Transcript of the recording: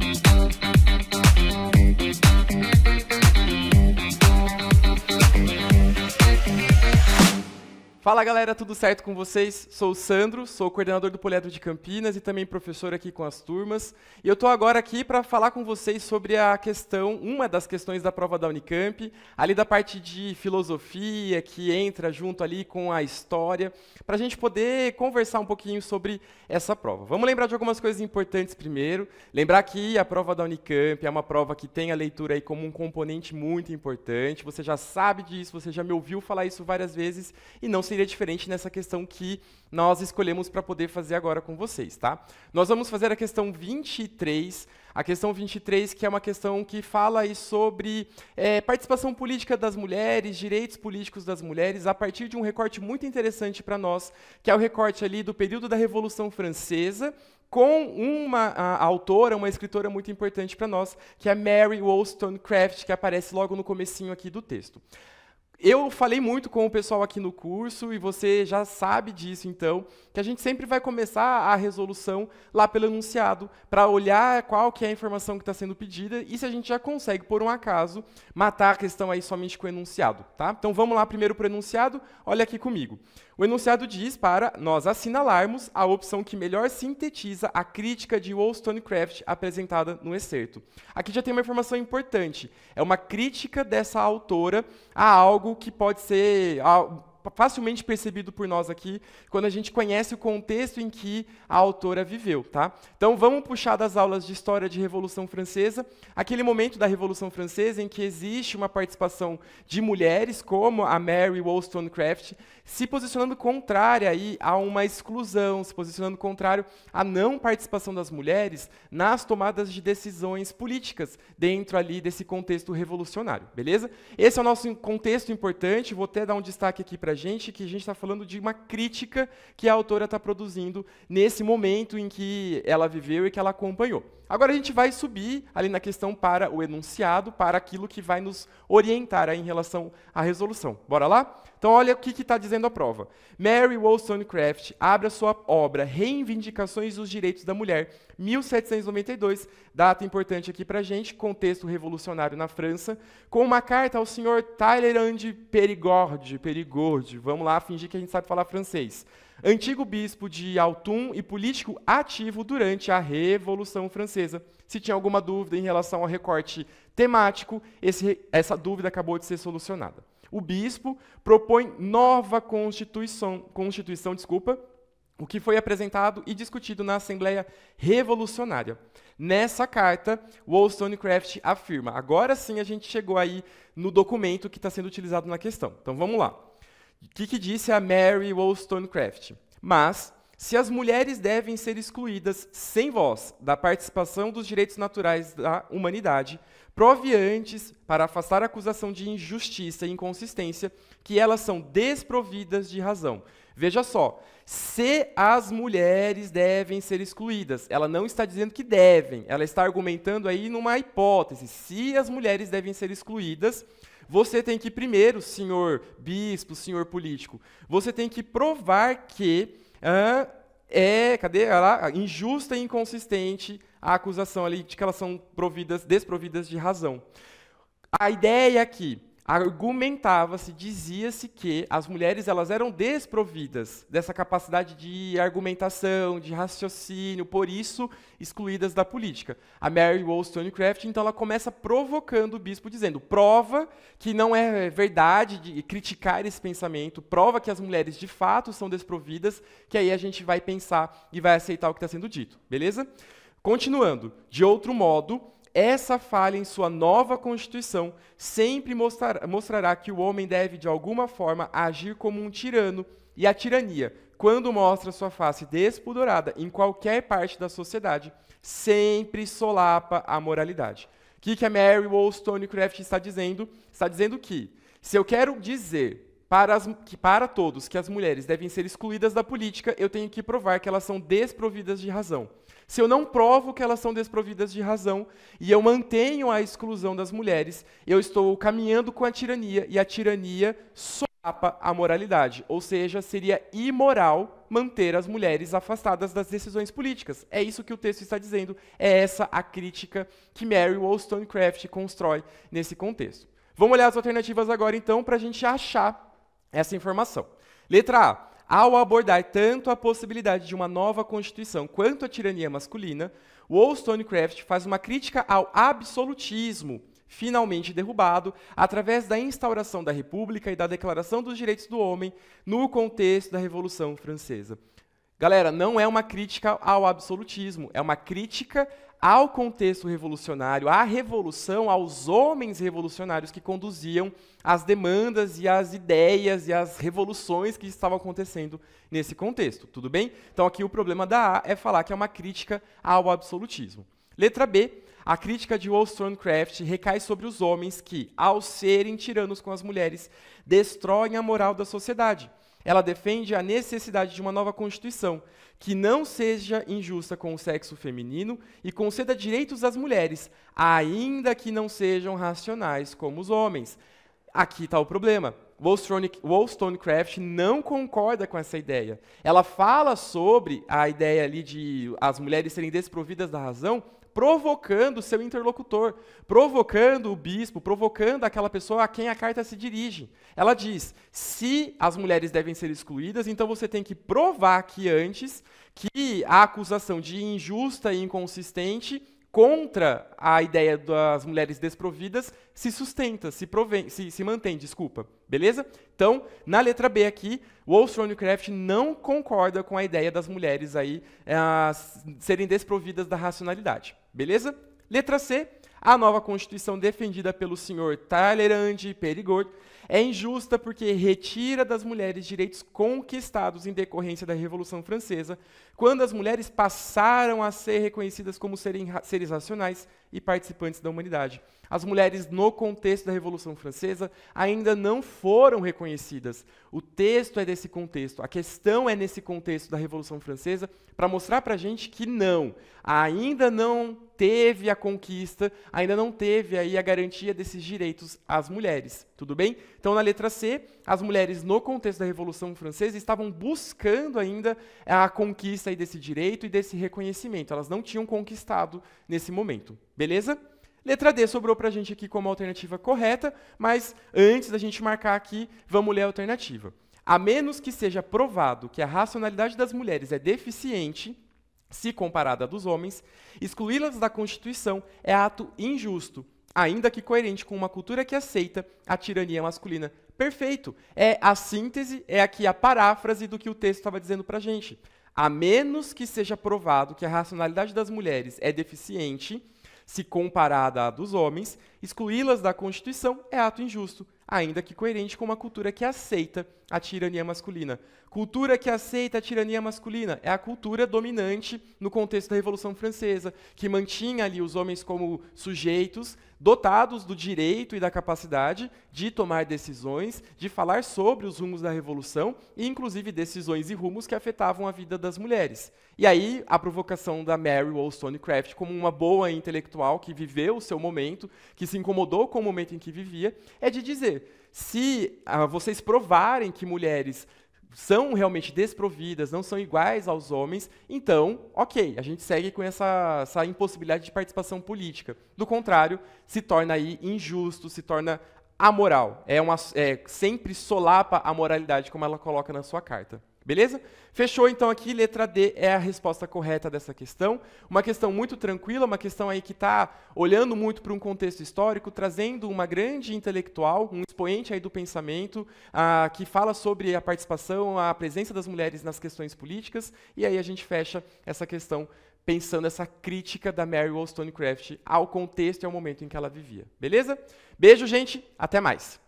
Bye. Fala galera, tudo certo com vocês? Sou o Sandro, sou coordenador do Poliedro de Campinas e também professor aqui com as turmas. E eu estou agora aqui para falar com vocês sobre a questão, uma das questões da prova da Unicamp, ali da parte de filosofia, que entra junto ali com a história, para a gente poder conversar um pouquinho sobre essa prova. Vamos lembrar de algumas coisas importantes primeiro. Lembrar que a prova da Unicamp é uma prova que tem a leitura aí como um componente muito importante. Você já sabe disso, você já me ouviu falar isso várias vezes e não seria diferente nessa questão que nós escolhemos para poder fazer agora com vocês, tá? Nós vamos fazer a questão 23, a questão 23, que é uma questão que fala aí sobre é, participação política das mulheres, direitos políticos das mulheres, a partir de um recorte muito interessante para nós, que é o recorte ali do período da Revolução Francesa, com uma a, autora, uma escritora muito importante para nós, que é Mary Wollstonecraft, que aparece logo no comecinho aqui do texto. Eu falei muito com o pessoal aqui no curso e você já sabe disso, então, que a gente sempre vai começar a resolução lá pelo enunciado, para olhar qual que é a informação que está sendo pedida e se a gente já consegue, por um acaso, matar a questão aí somente com o enunciado. Tá? Então vamos lá primeiro para o enunciado, olha aqui comigo. O enunciado diz para nós assinalarmos a opção que melhor sintetiza a crítica de Wollstonecraft apresentada no excerto. Aqui já tem uma informação importante. É uma crítica dessa autora a algo que pode ser facilmente percebido por nós aqui quando a gente conhece o contexto em que a autora viveu, tá? Então vamos puxar das aulas de história de Revolução Francesa, aquele momento da Revolução Francesa em que existe uma participação de mulheres como a Mary Wollstonecraft se posicionando contrária aí a uma exclusão, se posicionando contrário à não participação das mulheres nas tomadas de decisões políticas dentro ali desse contexto revolucionário, beleza? Esse é o nosso contexto importante, vou até dar um destaque aqui para para a gente que a gente está falando de uma crítica que a autora está produzindo nesse momento em que ela viveu e que ela acompanhou. Agora a gente vai subir ali na questão para o enunciado, para aquilo que vai nos orientar em relação à resolução. Bora lá? Então olha o que está dizendo a prova. Mary Wollstonecraft abre a sua obra Reivindicações dos Direitos da Mulher, 1792, data importante aqui para gente, contexto revolucionário na França, com uma carta ao senhor Talleyrand Perigord, Perigord, vamos lá, fingir que a gente sabe falar francês antigo bispo de Autun e político ativo durante a Revolução Francesa. Se tinha alguma dúvida em relação ao recorte temático, esse, essa dúvida acabou de ser solucionada. O bispo propõe nova constituição, constituição desculpa, o que foi apresentado e discutido na Assembleia Revolucionária. Nessa carta, Wollstonecraft afirma: agora sim a gente chegou aí no documento que está sendo utilizado na questão. Então vamos lá. O que, que disse a Mary Wollstonecraft? Mas, se as mulheres devem ser excluídas sem voz da participação dos direitos naturais da humanidade, prove antes, para afastar a acusação de injustiça e inconsistência, que elas são desprovidas de razão. Veja só, se as mulheres devem ser excluídas, ela não está dizendo que devem, ela está argumentando aí numa hipótese. Se as mulheres devem ser excluídas, você tem que primeiro, senhor bispo, senhor político, você tem que provar que é, cadê ela? Injusta e inconsistente a acusação ali de que elas são providas, desprovidas de razão. A ideia aqui argumentava-se, dizia-se que as mulheres elas eram desprovidas dessa capacidade de argumentação, de raciocínio, por isso excluídas da política. A Mary Wollstonecraft, então, ela começa provocando o bispo, dizendo: prova que não é verdade de criticar esse pensamento, prova que as mulheres de fato são desprovidas, que aí a gente vai pensar e vai aceitar o que está sendo dito, beleza? Continuando, de outro modo, essa falha em sua nova Constituição sempre mostrar, mostrará que o homem deve, de alguma forma, agir como um tirano, e a tirania, quando mostra sua face despudorada em qualquer parte da sociedade, sempre solapa a moralidade. O que, que a Mary Wollstonecraft está dizendo? Está dizendo que, se eu quero dizer para, as, que para todos que as mulheres devem ser excluídas da política, eu tenho que provar que elas são desprovidas de razão. Se eu não provo que elas são desprovidas de razão e eu mantenho a exclusão das mulheres, eu estou caminhando com a tirania e a tirania a moralidade, ou seja, seria imoral manter as mulheres afastadas das decisões políticas. É isso que o texto está dizendo, é essa a crítica que Mary Wollstonecraft constrói nesse contexto. Vamos olhar as alternativas agora, então, para a gente achar essa informação. Letra A. Ao abordar tanto a possibilidade de uma nova Constituição quanto a tirania masculina, Wollstonecraft faz uma crítica ao absolutismo, finalmente derrubado, através da instauração da República e da Declaração dos Direitos do Homem no contexto da Revolução Francesa. Galera, não é uma crítica ao absolutismo, é uma crítica ao contexto revolucionário, à revolução, aos homens revolucionários que conduziam as demandas e as ideias e as revoluções que estavam acontecendo nesse contexto. Tudo bem? Então aqui o problema da A é falar que é uma crítica ao absolutismo. Letra B, a crítica de Wollstonecraft recai sobre os homens que, ao serem tiranos com as mulheres, destroem a moral da sociedade. Ela defende a necessidade de uma nova Constituição, que não seja injusta com o sexo feminino e conceda direitos às mulheres, ainda que não sejam racionais como os homens. Aqui está o problema. Wollstonecraft não concorda com essa ideia. Ela fala sobre a ideia ali de as mulheres serem desprovidas da razão, provocando seu interlocutor, provocando o bispo, provocando aquela pessoa a quem a carta se dirige. Ela diz: se as mulheres devem ser excluídas, então você tem que provar que antes que a acusação de injusta e inconsistente contra a ideia das mulheres desprovidas se sustenta, se, provém, se, se mantém, desculpa. Beleza? Então, na letra B aqui, Wollstonecraft não concorda com a ideia das mulheres aí é, serem desprovidas da racionalidade. Beleza? Letra C, a nova Constituição defendida pelo senhor Talleyrand Perigord é injusta porque retira das mulheres direitos conquistados em decorrência da Revolução Francesa, quando as mulheres passaram a ser reconhecidas como seres racionais e participantes da humanidade. As mulheres, no contexto da Revolução Francesa, ainda não foram reconhecidas. O texto é desse contexto, a questão é nesse contexto da Revolução Francesa, para mostrar para a gente que não, ainda não teve a conquista, ainda não teve aí a garantia desses direitos às mulheres. Tudo bem? Então, na letra C, as mulheres, no contexto da Revolução Francesa, estavam buscando ainda a conquista desse direito e desse reconhecimento. Elas não tinham conquistado nesse momento. Beleza? Letra D sobrou para a gente aqui como alternativa correta, mas antes da gente marcar aqui, vamos ler a alternativa. A menos que seja provado que a racionalidade das mulheres é deficiente, se comparada à dos homens, excluí-las da Constituição é ato injusto, ainda que coerente com uma cultura que aceita a tirania masculina. Perfeito. É a síntese, é aqui a paráfrase do que o texto estava dizendo para a gente. A menos que seja provado que a racionalidade das mulheres é deficiente, se comparada à dos homens, excluí-las da Constituição é ato injusto, ainda que coerente com uma cultura que aceita a tirania masculina. Cultura que aceita a tirania masculina é a cultura dominante no contexto da Revolução Francesa, que mantinha ali os homens como sujeitos dotados do direito e da capacidade de tomar decisões, de falar sobre os rumos da revolução e inclusive decisões e rumos que afetavam a vida das mulheres. E aí a provocação da Mary Wollstonecraft como uma boa intelectual que viveu o seu momento, que se incomodou com o momento em que vivia, é de dizer: se ah, vocês provarem que mulheres são realmente desprovidas, não são iguais aos homens, então, ok, a gente segue com essa, essa impossibilidade de participação política. Do contrário, se torna aí injusto, se torna amoral. É, uma, é sempre solapa a moralidade, como ela coloca na sua carta. Beleza? Fechou então aqui, letra D é a resposta correta dessa questão. Uma questão muito tranquila, uma questão aí que está olhando muito para um contexto histórico, trazendo uma grande intelectual, um expoente aí do pensamento, ah, que fala sobre a participação, a presença das mulheres nas questões políticas, e aí a gente fecha essa questão pensando essa crítica da Mary Wollstonecraft ao contexto e ao momento em que ela vivia. Beleza? Beijo, gente, até mais.